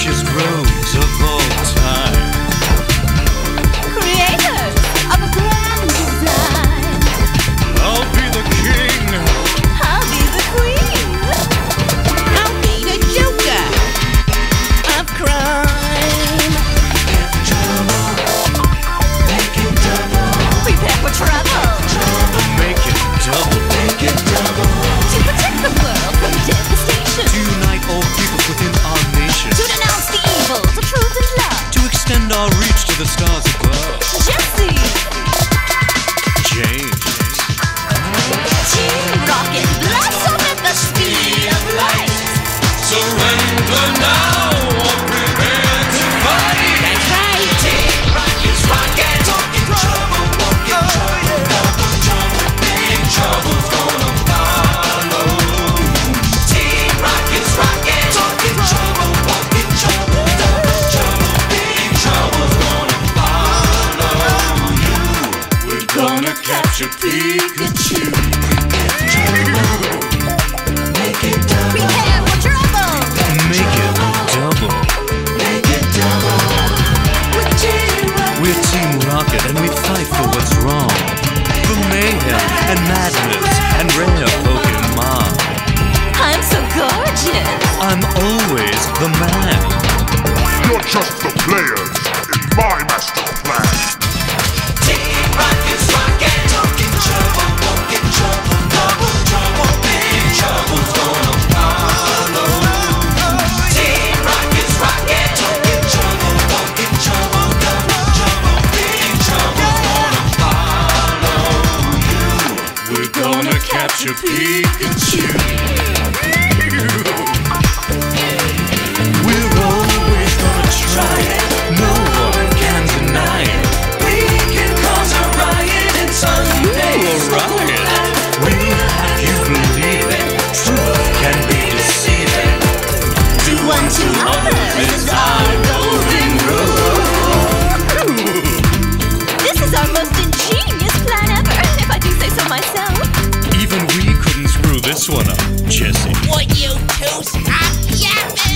precious groves of stars above. Pikachu, Pikachu. We have a trouble. Make it double. We're Team Rocket and we fight for what's wrong. For mayhem and madness and rare Pokemon. I'm so gorgeous. I'm always the man. You're just the players in my master. capture Pikachu. this one up, Jessie. Would you two stop yapping?